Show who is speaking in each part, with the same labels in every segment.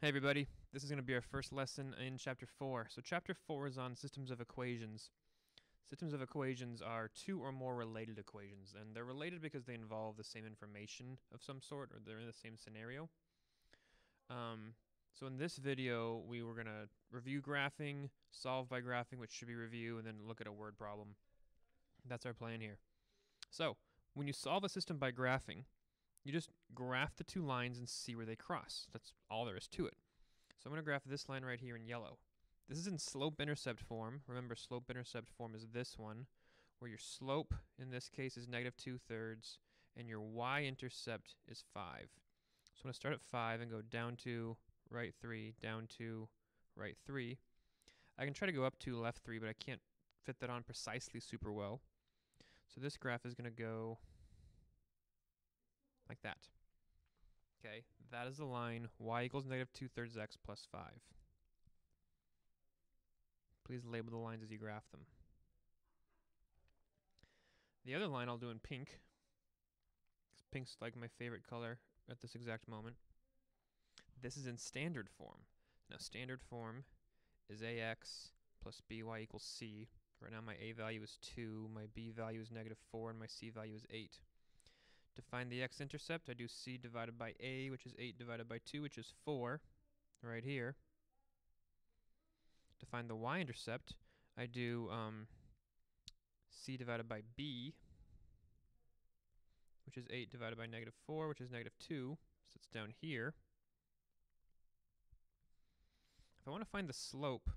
Speaker 1: Hey everybody, this is going to be our first lesson in chapter 4. So chapter 4 is on systems of equations. Systems of equations are two or more related equations, and they're related because they involve the same information of some sort, or they're in the same scenario. Um, so in this video, we were going to review graphing, solve by graphing, which should be review, and then look at a word problem. That's our plan here. So when you solve a system by graphing, you just graph the two lines and see where they cross. That's all there is to it. So I'm going to graph this line right here in yellow. This is in slope-intercept form. Remember, slope-intercept form is this one, where your slope, in this case, is negative 2 thirds, and your y-intercept is 5. So I'm going to start at 5 and go down to right 3, down to right 3. I can try to go up to left 3, but I can't fit that on precisely super well. So this graph is going to go like that. Okay, that is the line y equals negative 2 thirds x plus 5. Please label the lines as you graph them. The other line I'll do in pink. Pink's like my favorite color at this exact moment. This is in standard form. Now standard form is ax plus by equals c. Right now my a value is 2, my b value is negative 4, and my c value is 8. To find the x-intercept, I do c divided by a, which is 8 divided by 2, which is 4, right here. To find the y-intercept, I do um, c divided by b, which is 8 divided by negative 4, which is negative 2, so it's down here. If I want to find the slope,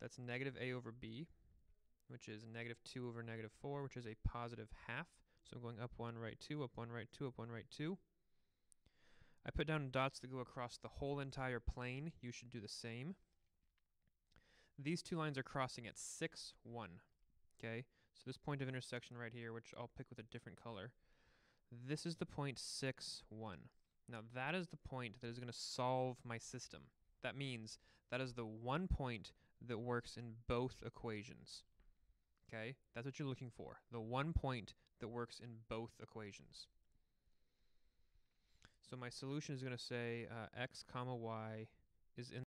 Speaker 1: that's negative a over b, which is negative 2 over negative 4, which is a positive half. So I'm going up 1, right 2, up 1, right 2, up 1, right 2. I put down dots that go across the whole entire plane. You should do the same. These two lines are crossing at 6, 1. Okay, so this point of intersection right here, which I'll pick with a different color, this is the point 6, 1. Now that is the point that is going to solve my system. That means that is the one point that works in both equations. Okay, that's what you're looking for. The one point that works in both equations. So my solution is going to say uh, x comma y is in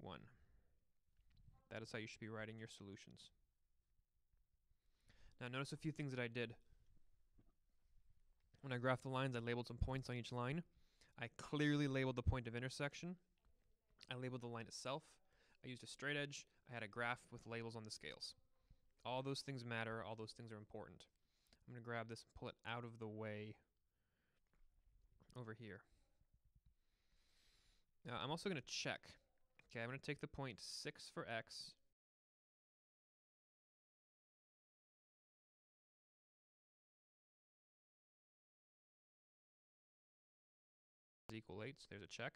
Speaker 1: 1. That is how you should be writing your solutions. Now notice a few things that I did. When I graphed the lines, I labeled some points on each line. I clearly labeled the point of intersection. I labeled the line itself. I used a straight edge. I had a graph with labels on the scales. All those things matter. All those things are important. I'm going to grab this and pull it out of the way over here. Now, I'm also going to check. Okay, I'm going to take the point 6 for x equal 8, so there's a check.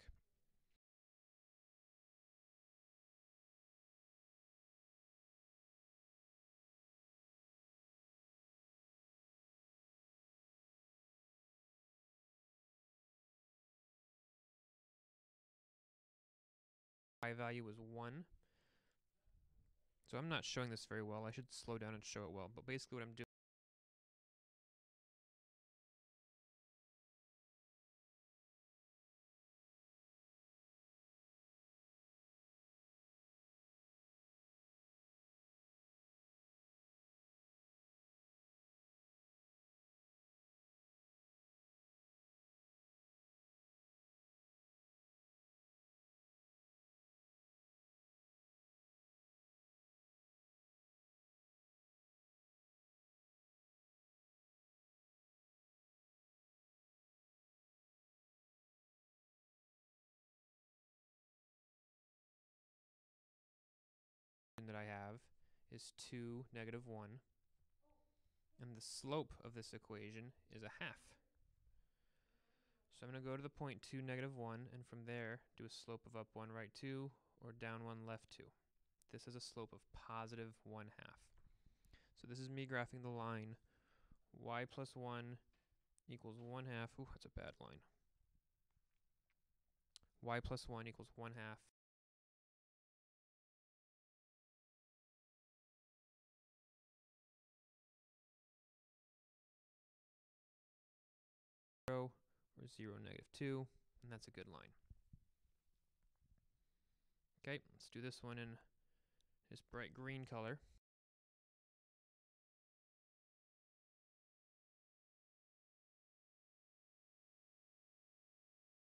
Speaker 1: Y value was 1. So I'm not showing this very well. I should slow down and show it well. But basically what I'm doing I have is 2, negative 1. And the slope of this equation is a half. So I'm going to go to the point 2, negative 1, and from there do a slope of up 1, right 2, or down 1, left 2. This is a slope of positive 1 half. So this is me graphing the line y plus 1 equals 1 half. Ooh, that's a bad line. y plus 1 equals 1 half or 0, negative 2, and that's a good line. Okay, let's do this one in this bright green color.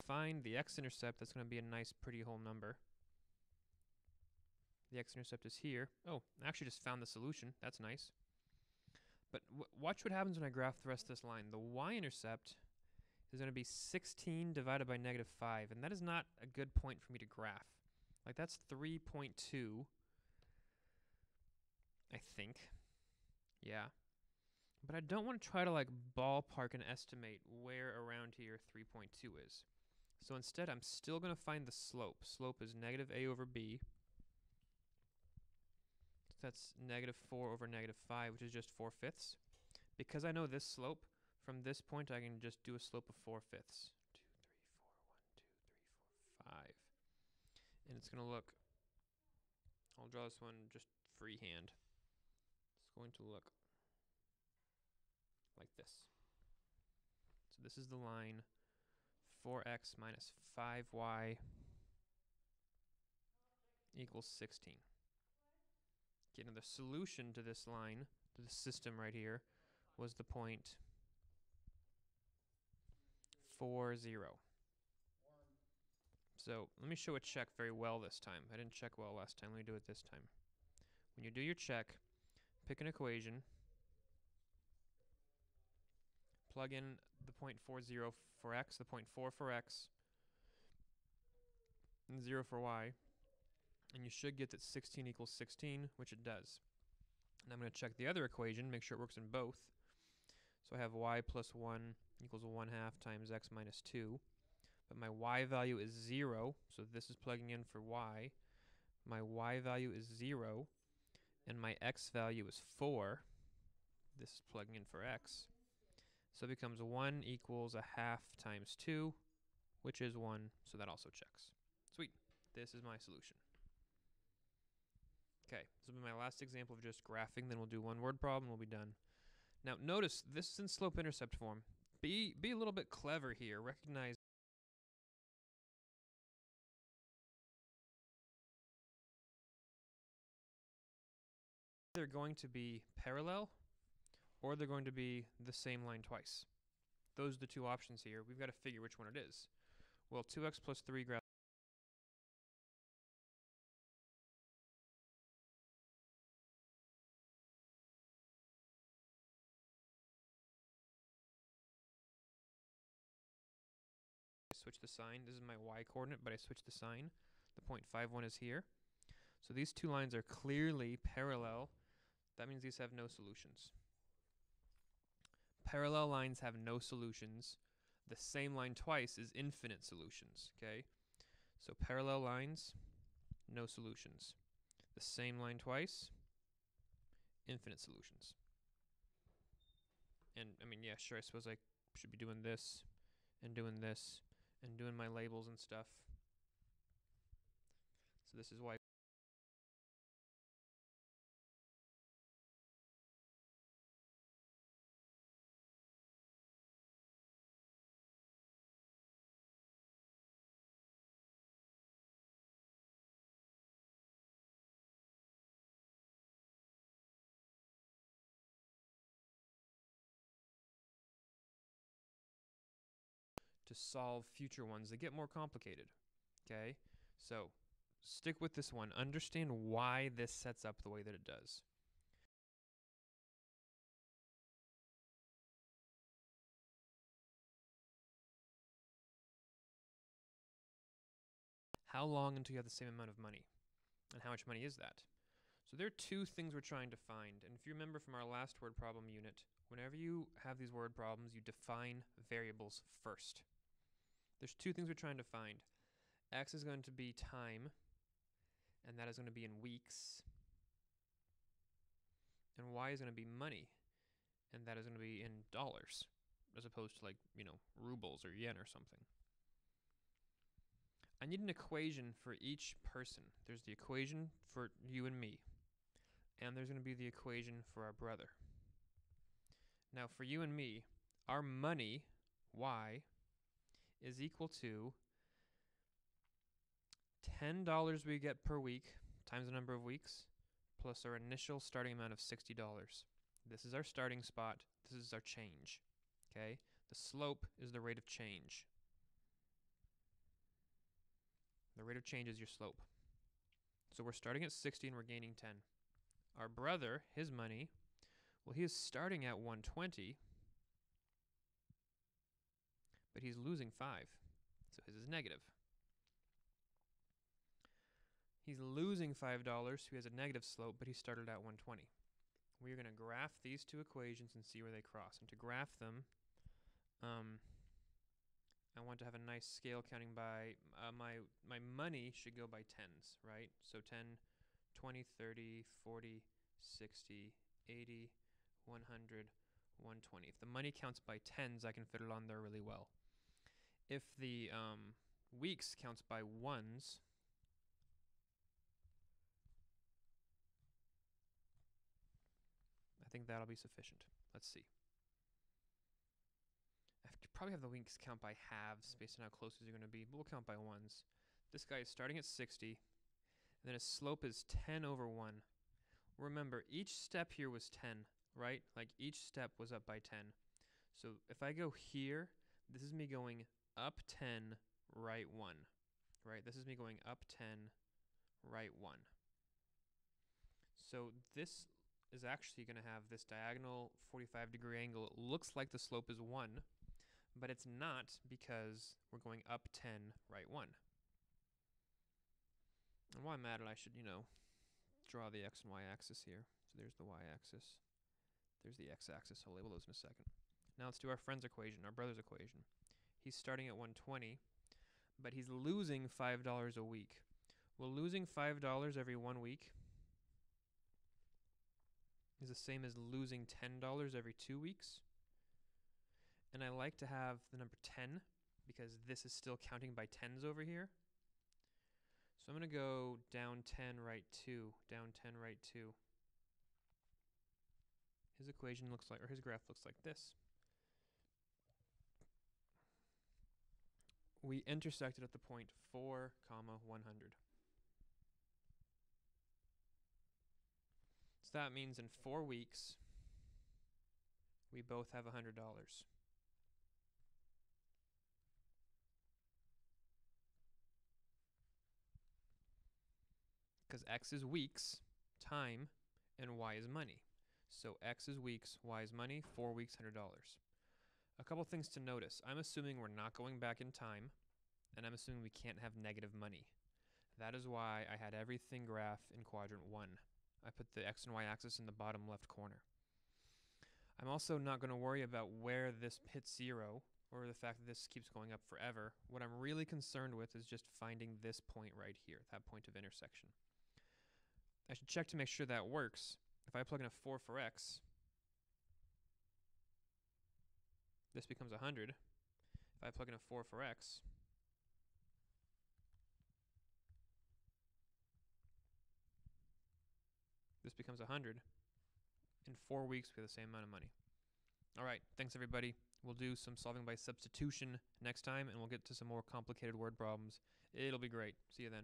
Speaker 1: Find the x-intercept, that's going to be a nice pretty whole number. The x-intercept is here. Oh, I actually just found the solution. That's nice. But watch what happens when I graph the rest of this line. The y-intercept is going to be 16 divided by negative 5, and that is not a good point for me to graph. Like, that's 3.2, I think. Yeah. But I don't want to try to, like, ballpark and estimate where around here 3.2 is. So instead, I'm still going to find the slope. Slope is negative a over b. So That's negative 4 over negative 5, which is just 4 fifths. Because I know this slope, from this point I can just do a slope of 4 fifths. 2, 3, 4, 1, 2, 3, 4, 5. And it's going to look, I'll draw this one just freehand. It's going to look like this. So this is the line 4x minus 5y equals 16. Okay, now the solution to this line, to the system right here, was the point 4, 0. So let me show a check very well this time. I didn't check well last time. Let me do it this time. When you do your check, pick an equation, plug in the point 4, 0 for x, the point 4 for x, and 0 for y, and you should get that 16 equals 16, which it does. And I'm going to check the other equation, make sure it works in both. So I have y plus 1 equals 1 half times x minus 2. But my y value is 0, so this is plugging in for y. My y value is 0, and my x value is 4. This is plugging in for x. So it becomes 1 equals a half times 2, which is 1, so that also checks. Sweet. This is my solution. Okay, this will be my last example of just graphing, then we'll do one word problem, we'll be done. Now notice, this is in slope-intercept form. Be, be a little bit clever here, recognize they're going to be parallel or they're going to be the same line twice. Those are the two options here. We've got to figure which one it is. Well, 2x plus 3 graph switch the sign. This is my y coordinate, but I switch the sign. The point 51 is here. So these two lines are clearly parallel. That means these have no solutions. Parallel lines have no solutions. The same line twice is infinite solutions, okay? So parallel lines, no solutions. The same line twice, infinite solutions. And, I mean, yeah, sure, I suppose I should be doing this and doing this and doing my labels and stuff. So this is why solve future ones that get more complicated. Okay? So stick with this one. Understand why this sets up the way that it does. How long until you have the same amount of money? And how much money is that? So there are two things we're trying to find. And if you remember from our last word problem unit, whenever you have these word problems, you define variables first. There's two things we're trying to find. X is going to be time, and that is going to be in weeks. And Y is going to be money, and that is going to be in dollars, as opposed to like, you know, rubles or yen or something. I need an equation for each person. There's the equation for you and me, and there's going to be the equation for our brother. Now, for you and me, our money, Y, is equal to $10 we get per week times the number of weeks plus our initial starting amount of $60. This is our starting spot. This is our change. Okay? The slope is the rate of change. The rate of change is your slope. So we're starting at 60 and we're gaining 10. Our brother, his money, well, he is starting at 120, but he's losing 5. So his is negative. He's losing $5, so he has a negative slope, but he started at 120. We're going to graph these two equations and see where they cross. And to graph them, um, I want to have a nice scale counting by, uh, my, my money should go by tens, right? So 10, 20, 30, 40, 60, 80, 100, 120. If the money counts by tens, I can fit it on there really well. If the um, weeks counts by ones, I think that'll be sufficient. Let's see. I probably have the weeks count by halves based on how close these are going to be, but we'll count by ones. This guy is starting at 60, and then his slope is 10 over 1. Remember, each step here was 10, right? Like each step was up by 10. So if I go here, this is me going up 10, right 1. Right? This is me going up 10, right 1. So this is actually going to have this diagonal 45 degree angle. It looks like the slope is 1, but it's not because we're going up 10, right 1. And while I'm at it, I should, you know, draw the x and y axis here. So there's the y axis. There's the x axis. I'll label those in a second. Now let's do our friend's equation, our brother's equation. He's starting at 120, but he's losing $5 a week. Well, losing $5 every one week is the same as losing $10 every two weeks. And I like to have the number 10 because this is still counting by tens over here. So I'm going to go down 10, right 2, down 10, right 2. His equation looks like, or his graph looks like this. We intersected at the point 4, comma 100. So that means in four weeks, we both have $100. Because x is weeks, time, and y is money. So x is weeks, y is money, four weeks, $100. A couple things to notice. I'm assuming we're not going back in time, and I'm assuming we can't have negative money. That is why I had everything graph in quadrant 1. I put the x and y axis in the bottom left corner. I'm also not going to worry about where this hits zero or the fact that this keeps going up forever. What I'm really concerned with is just finding this point right here, that point of intersection. I should check to make sure that works. If I plug in a 4 for x, this becomes 100. If I plug in a 4 for x, this becomes 100. In four weeks, we have the same amount of money. All right, thanks everybody. We'll do some solving by substitution next time, and we'll get to some more complicated word problems. It'll be great. See you then.